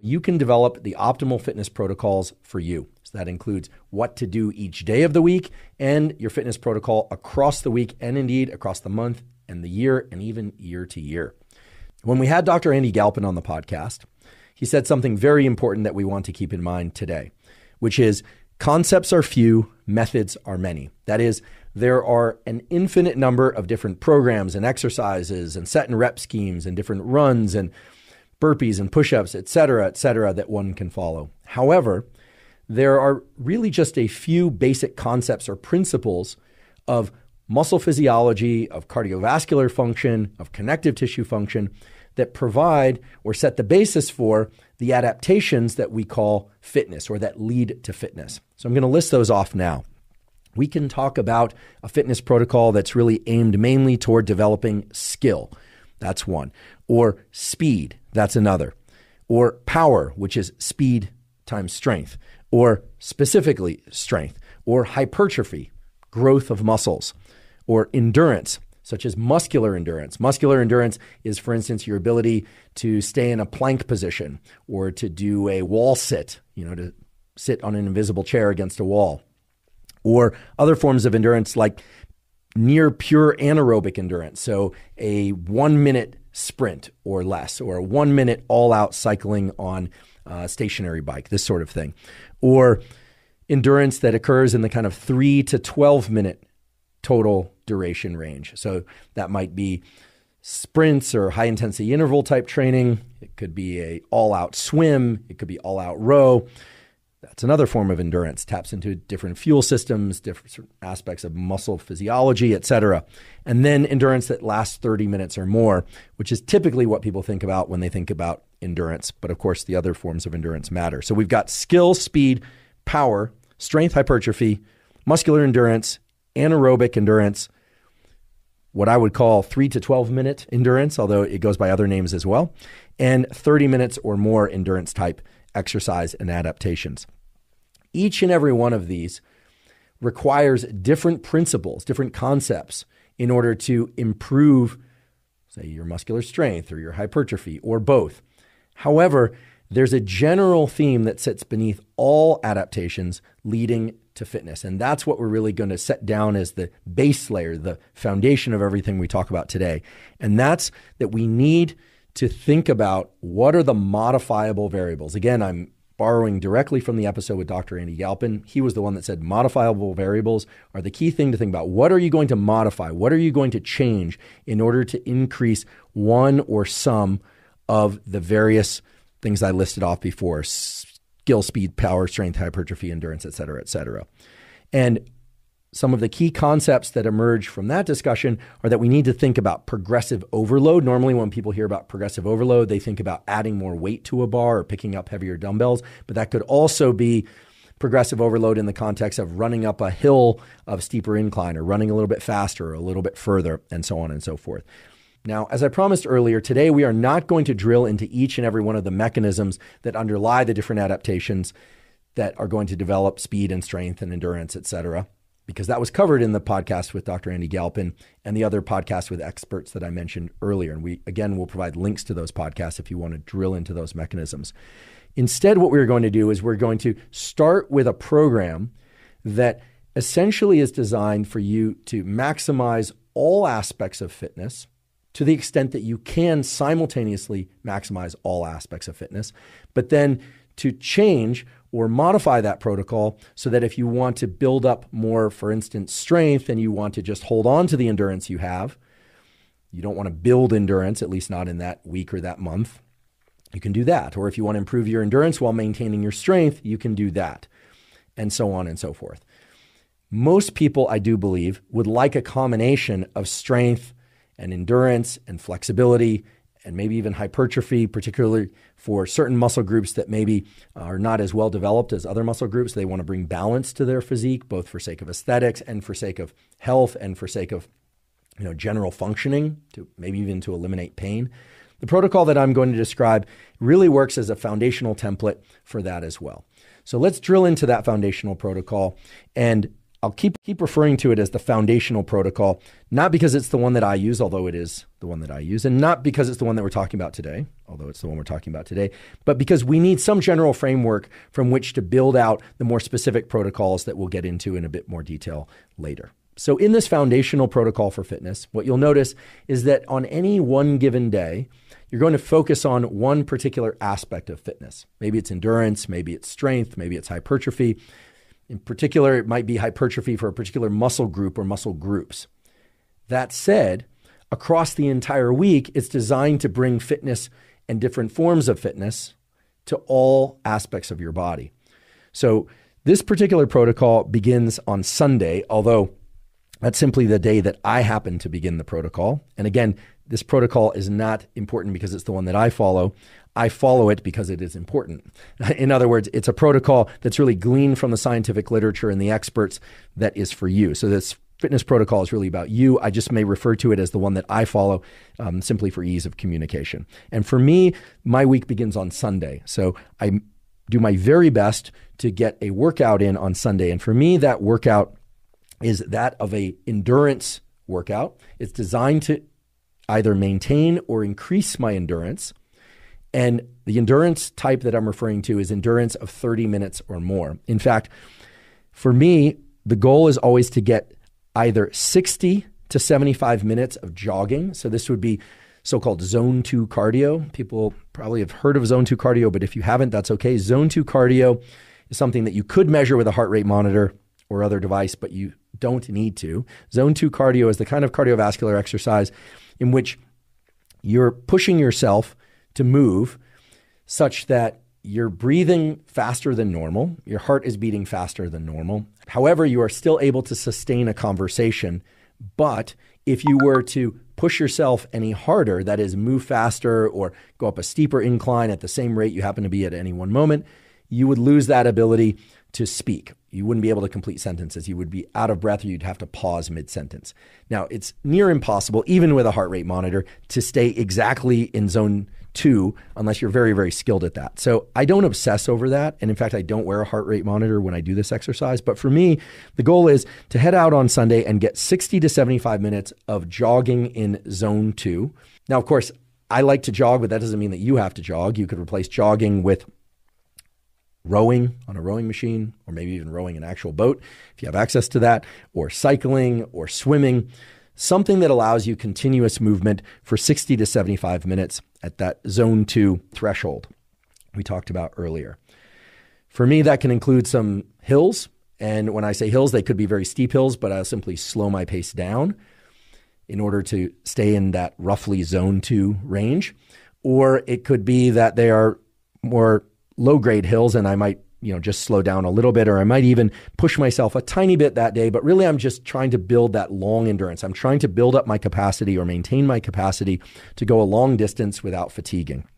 You can develop the optimal fitness protocols for you. So that includes what to do each day of the week and your fitness protocol across the week and indeed across the month and the year and even year to year. When we had Dr. Andy Galpin on the podcast, he said something very important that we want to keep in mind today, which is concepts are few, methods are many. That is, there are an infinite number of different programs and exercises and set and rep schemes and different runs and burpees and push-ups, et cetera, et cetera, that one can follow. However, there are really just a few basic concepts or principles of muscle physiology, of cardiovascular function, of connective tissue function that provide or set the basis for the adaptations that we call fitness or that lead to fitness. So I'm going to list those off now. We can talk about a fitness protocol that's really aimed mainly toward developing skill. That's one. Or speed. That's another. Or power, which is speed times strength. Or specifically strength. Or hypertrophy, growth of muscles. Or endurance, such as muscular endurance. Muscular endurance is, for instance, your ability to stay in a plank position or to do a wall sit, you know, to sit on an invisible chair against a wall. Or other forms of endurance like near pure anaerobic endurance. So a one minute sprint or less, or a one minute all out cycling on a stationary bike, this sort of thing. Or endurance that occurs in the kind of three to 12 minute total duration range. So that might be sprints or high intensity interval type training. It could be a all out swim. It could be all out row. That's another form of endurance. Taps into different fuel systems, different aspects of muscle physiology, et cetera. And then endurance that lasts 30 minutes or more, which is typically what people think about when they think about endurance. But of course, the other forms of endurance matter. So we've got skill, speed, power, strength hypertrophy, muscular endurance, anaerobic endurance, what I would call three to 12 minute endurance, although it goes by other names as well, and 30 minutes or more endurance type exercise and adaptations. Each and every one of these requires different principles, different concepts in order to improve, say, your muscular strength or your hypertrophy or both. However, there's a general theme that sits beneath all adaptations leading to fitness. And that's what we're really going to set down as the base layer, the foundation of everything we talk about today. And that's that we need to think about what are the modifiable variables. Again, I'm borrowing directly from the episode with Dr. Andy Galpin. He was the one that said modifiable variables are the key thing to think about. What are you going to modify? What are you going to change in order to increase one or some of the various things I listed off before skill, speed, power, strength, hypertrophy, endurance, et cetera, et cetera. And some of the key concepts that emerge from that discussion are that we need to think about progressive overload. Normally, when people hear about progressive overload, they think about adding more weight to a bar or picking up heavier dumbbells, but that could also be progressive overload in the context of running up a hill of steeper incline or running a little bit faster or a little bit further, and so on and so forth. Now, as I promised earlier, today we are not going to drill into each and every one of the mechanisms that underlie the different adaptations that are going to develop speed and strength and endurance, et cetera because that was covered in the podcast with Dr. Andy Galpin and the other podcasts with experts that I mentioned earlier. And we, again, will provide links to those podcasts if you want to drill into those mechanisms. Instead, what we're going to do is we're going to start with a program that essentially is designed for you to maximize all aspects of fitness to the extent that you can simultaneously maximize all aspects of fitness, but then to change or modify that protocol so that if you want to build up more, for instance, strength and you want to just hold on to the endurance you have, you don't want to build endurance, at least not in that week or that month, you can do that. Or if you want to improve your endurance while maintaining your strength, you can do that, and so on and so forth. Most people, I do believe, would like a combination of strength and endurance and flexibility and maybe even hypertrophy, particularly for certain muscle groups that maybe are not as well developed as other muscle groups. They want to bring balance to their physique, both for sake of aesthetics and for sake of health and for sake of you know general functioning, to maybe even to eliminate pain. The protocol that I'm going to describe really works as a foundational template for that as well. So let's drill into that foundational protocol and I'll keep keep referring to it as the foundational protocol, not because it's the one that I use, although it is the one that I use, and not because it's the one that we're talking about today, although it's the one we're talking about today, but because we need some general framework from which to build out the more specific protocols that we'll get into in a bit more detail later. So, in this foundational protocol for fitness, what you'll notice is that on any one given day, you're going to focus on one particular aspect of fitness. Maybe it's endurance, maybe it's strength, maybe it's hypertrophy. In particular, it might be hypertrophy for a particular muscle group or muscle groups. That said, across the entire week, it's designed to bring fitness and different forms of fitness to all aspects of your body. So, this particular protocol begins on Sunday, although that's simply the day that I happen to begin the protocol. And again, this protocol is not important because it's the one that I follow. I follow it because it is important. In other words, it's a protocol that's really gleaned from the scientific literature and the experts that is for you. So this fitness protocol is really about you. I just may refer to it as the one that I follow um, simply for ease of communication. And for me, my week begins on Sunday. So I do my very best to get a workout in on Sunday. And for me, that workout is that of a endurance workout. It's designed to either maintain or increase my endurance. And the endurance type that I'm referring to is endurance of 30 minutes or more. In fact, for me, the goal is always to get either 60 to 75 minutes of jogging. So this would be so called zone two cardio. People probably have heard of zone two cardio, but if you haven't, that's okay. Zone two cardio is something that you could measure with a heart rate monitor or other device, but you don't need to. Zone two cardio is the kind of cardiovascular exercise in which you're pushing yourself to move such that you're breathing faster than normal, your heart is beating faster than normal. However, you are still able to sustain a conversation. But if you were to push yourself any harder, that is, move faster or go up a steeper incline at the same rate you happen to be at any one moment, you would lose that ability to speak. You wouldn't be able to complete sentences. You would be out of breath or you'd have to pause mid sentence. Now, it's near impossible, even with a heart rate monitor, to stay exactly in zone two unless you're very, very skilled at that. So I don't obsess over that. And in fact, I don't wear a heart rate monitor when I do this exercise. But for me, the goal is to head out on Sunday and get 60 to 75 minutes of jogging in zone two. Now, of course, I like to jog, but that doesn't mean that you have to jog. You could replace jogging with rowing on a rowing machine, or maybe even rowing an actual boat if you have access to that, or cycling or swimming, something that allows you continuous movement for 60 to 75 minutes at that zone two threshold we talked about earlier. For me, that can include some hills. And when I say hills, they could be very steep hills, but I'll simply slow my pace down in order to stay in that roughly zone two range. Or it could be that they are more low grade hills and I might, you know, just slow down a little bit, or I might even push myself a tiny bit that day. But really, I'm just trying to build that long endurance. I'm trying to build up my capacity or maintain my capacity to go a long distance without fatiguing.